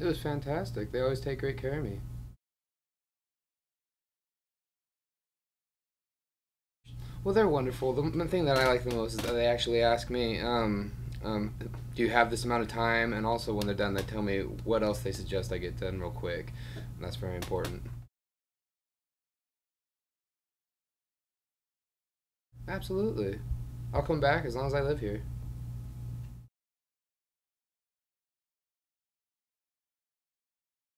It was fantastic. They always take great care of me. Well, they're wonderful. The, thing that I like the most is that they actually ask me, um, um, "Do you have this amount of time?" And also, when they're done, they tell me what else they suggest I get done real quick. And that's very important. Absolutely. I'll come back as long as I live here.